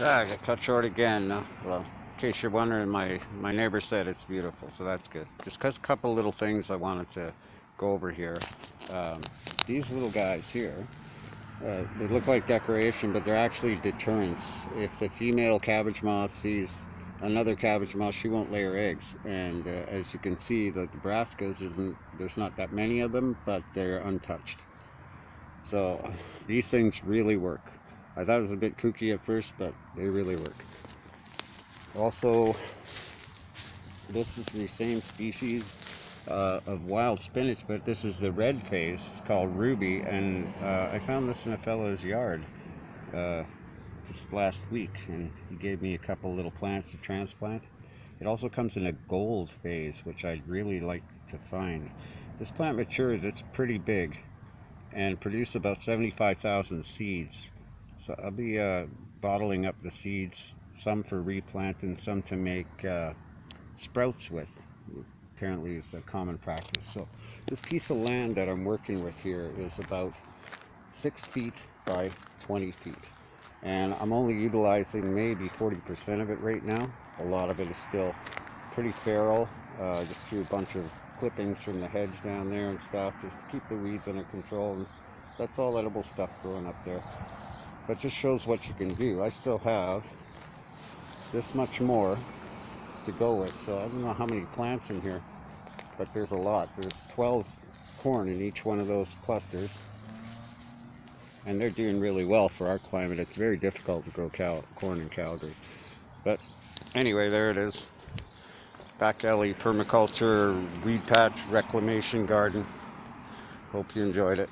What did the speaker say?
Ah, I got cut short again. Uh, well, in case you're wondering, my, my neighbor said it's beautiful, so that's good. Just a couple little things I wanted to go over here. Um, these little guys here, uh, they look like decoration, but they're actually deterrents. If the female cabbage moth sees another cabbage moth, she won't lay her eggs. And uh, as you can see, the brassicas isn't there's not that many of them, but they're untouched. So these things really work. I thought it was a bit kooky at first, but they really work. Also, this is the same species uh, of wild spinach, but this is the red phase. It's called ruby, and uh, I found this in a fellow's yard uh, just last week, and he gave me a couple little plants to transplant. It also comes in a gold phase, which I'd really like to find. This plant matures, it's pretty big, and produce about 75,000 seeds. So I'll be uh, bottling up the seeds, some for replanting, some to make uh, sprouts with. Apparently it's a common practice. So this piece of land that I'm working with here is about six feet by 20 feet. And I'm only utilizing maybe 40% of it right now. A lot of it is still pretty feral. Uh, just threw a bunch of clippings from the hedge down there and stuff just to keep the weeds under control. And that's all edible stuff growing up there but just shows what you can do. I still have this much more to go with, so I don't know how many plants in here, but there's a lot. There's 12 corn in each one of those clusters, and they're doing really well for our climate. It's very difficult to grow corn in Calgary. But anyway, there it is. Back alley permaculture, weed patch, reclamation garden. Hope you enjoyed it.